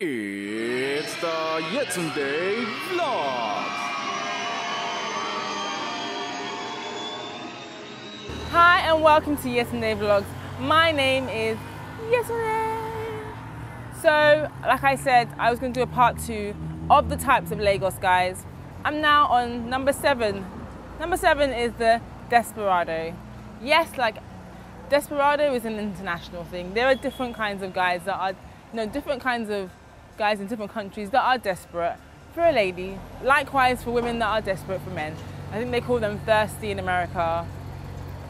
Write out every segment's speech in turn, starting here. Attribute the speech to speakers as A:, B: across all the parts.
A: It's the Yetunde Vlog.
B: Hi and welcome to Yetunde Vlogs. My name is Yetunde. So, like I said, I was going to do a part two of the types of Lagos guys. I'm now on number seven. Number seven is the Desperado. Yes, like Desperado is an international thing. There are different kinds of guys that are, you know, different kinds of guys in different countries that are desperate for a lady. Likewise for women that are desperate for men. I think they call them thirsty in America.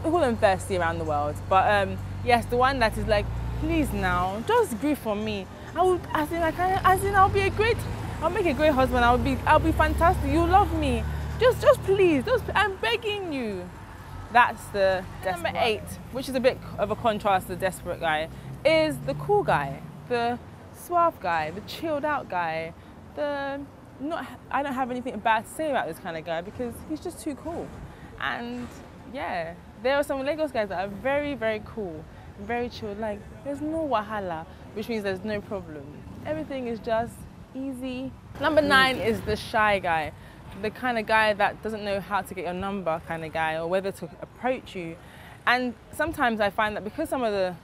B: We call them thirsty around the world. But um, yes, the one that is like, please now, just grieve for me. I will, as in, like, as in, I'll be a great, I'll make a great husband. I'll be, I'll be fantastic. You love me. Just, just please, just, I'm begging you. That's the number eight, which is a bit of a contrast to the desperate guy, is the cool guy, the suave guy, the chilled out guy, the not I don't have anything bad to say about this kind of guy because he's just too cool. And yeah, there are some Lagos guys that are very, very cool, very chilled. Like there's no wahala, which means there's no problem. Everything is just easy. Number mm. nine is the shy guy. The kind of guy that doesn't know how to get your number kind of guy or whether to approach you. And sometimes I find that because some of the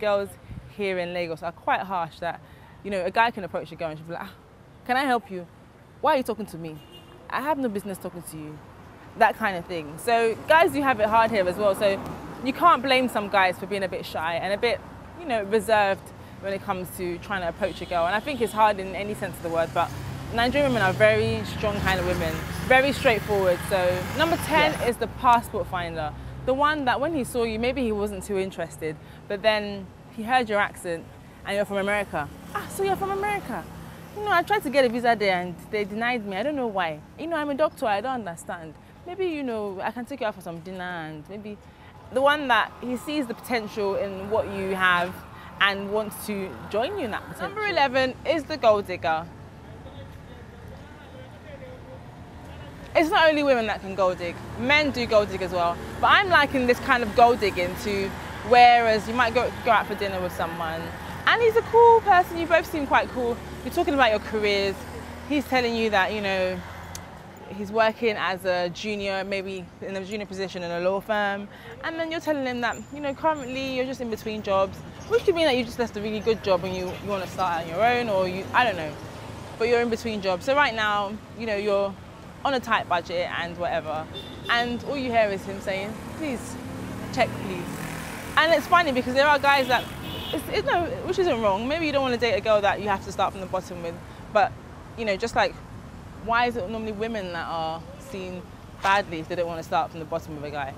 B: girls here in Lagos are quite harsh that you know, a guy can approach a girl and she'll be like, ah, can I help you? Why are you talking to me? I have no business talking to you. That kind of thing. So guys do have it hard here as well. So you can't blame some guys for being a bit shy and a bit, you know, reserved when it comes to trying to approach a girl. And I think it's hard in any sense of the word, but Nigerian women are very strong kind of women, very straightforward. So number 10 yes. is the passport finder. The one that when he saw you, maybe he wasn't too interested, but then he heard your accent and you're from America. Ah, so you're from America? You know, I tried to get a visa there and they denied me. I don't know why. You know, I'm a doctor. I don't understand. Maybe, you know, I can take you out for some dinner and maybe the one that he sees the potential in what you have and wants to join you in that potential. Number 11 is the gold digger. It's not only women that can gold dig. Men do gold dig as well. But I'm liking this kind of gold digging to whereas you might go, go out for dinner with someone and he's a cool person. You both seem quite cool. You're talking about your careers. He's telling you that, you know, he's working as a junior, maybe in a junior position in a law firm. And then you're telling him that, you know, currently you're just in between jobs, which could mean that you just left a really good job and you, you want to start on your own or you, I don't know. But you're in between jobs. So right now, you know, you're on a tight budget and whatever. And all you hear is him saying, please, check please. And it's funny because there are guys that it's, it's, no, which isn't wrong. Maybe you don't want to date a girl that you have to start from the bottom with, but you know, just like, why is it normally women that are seen badly if they don't want to start from the bottom with a guy?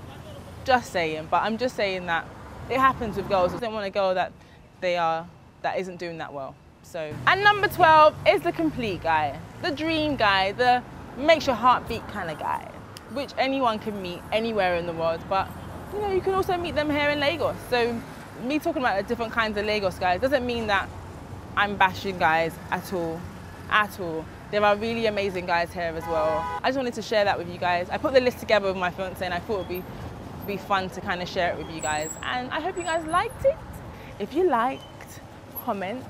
B: Just saying, but I'm just saying that it happens with girls. They don't want a girl that they are that isn't doing that well. So, and number 12 is the complete guy, the dream guy, the makes your heart beat kind of guy, which anyone can meet anywhere in the world, but you know, you can also meet them here in Lagos. So me talking about the different kinds of Lagos guys doesn't mean that I'm bashing guys at all, at all. There are really amazing guys here as well. I just wanted to share that with you guys. I put the list together with my fiance and I thought it would be, be fun to kind of share it with you guys. And I hope you guys liked it. If you liked, comment,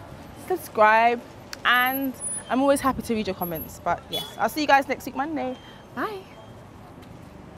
B: subscribe, and I'm always happy to read your comments. But yes, I'll see you guys next week, Monday. Bye.